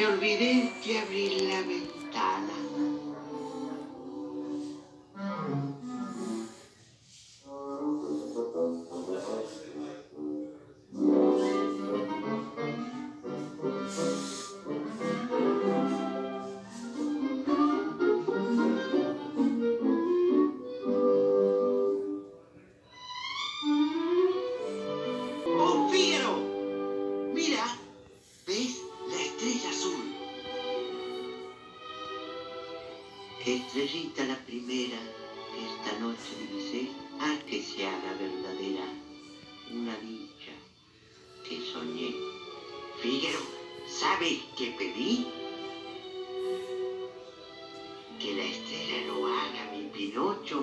Me olvidé de abrir la ventana. Estrellita la primera esta noche divisé, a que se haga verdadera una dicha que soñé. Fígaro, ¿sabes qué pedí? Que la estrella lo haga mi Pinocho